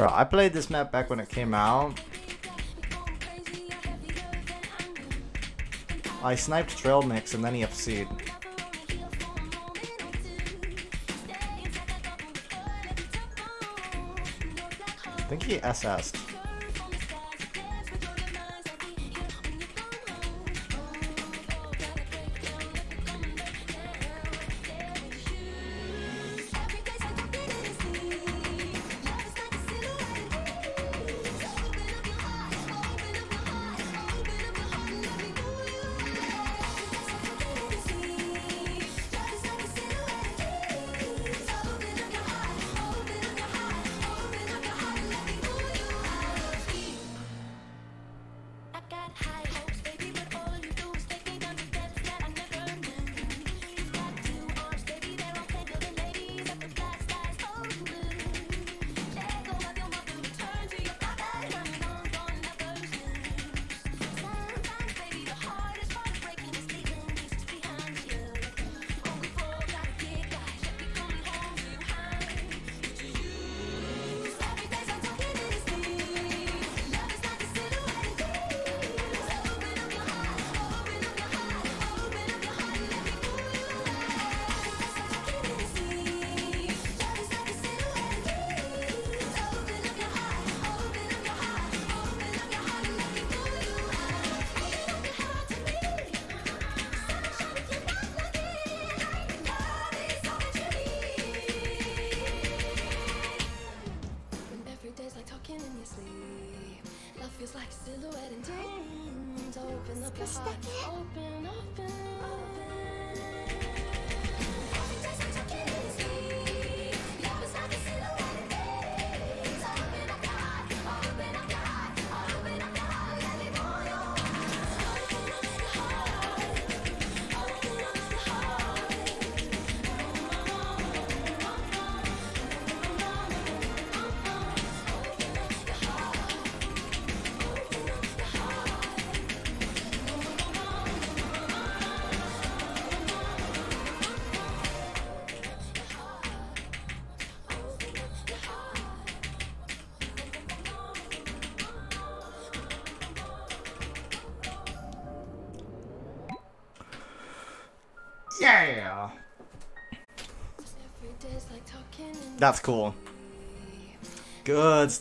Bro, I played this map back when it came out. I sniped Trail Mix and then he FC'd. I think he SS'd. Feels like silhouette and dreams. Open up your heart, open, open, Yeah! That's cool. Good stuff.